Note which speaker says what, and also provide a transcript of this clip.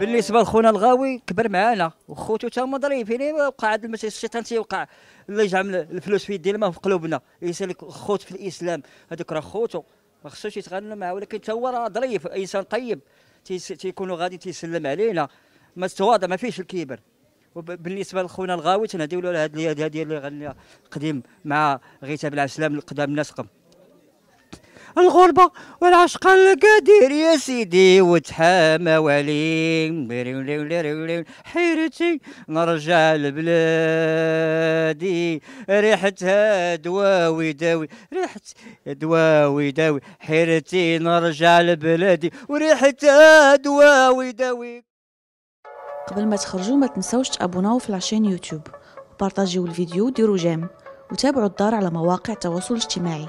Speaker 1: بالنسبة لخونا الغاوي كبر معانا وخوتو تا هما ظريفين وقع هذا المسيح الشيطان تيوقع الله يجعل الفلوس في يدينا ما في قلوبنا يسالك خوت في الاسلام هذوك راه خوتو ما خصوش يتغنى معاه ولكن تا هو راه ظريف انسان طيب تيكونوا غادي تيسلم علينا ما تواضع ما فيش الكبر وبالنسبه لخونا الغاوي تنهديو له هذه هذه اللي غنى قديم مع غيث العسلام القدام نسقم الغربة والعشق القدير يا سيدي وتحامى ولي حيرتي نرجع لبلادي. ريحتها دواوي داوي ريحة دواوي داوي. حيرتي نرجع لبلادي وريحتها دواوي داوي.
Speaker 2: قبل ما تخرجوا ما تنسوش تابوناو في العشان يوتيوب. وبارطاجيو الفيديو وديروا جيم. وتابعوا الدار على مواقع التواصل الاجتماعي.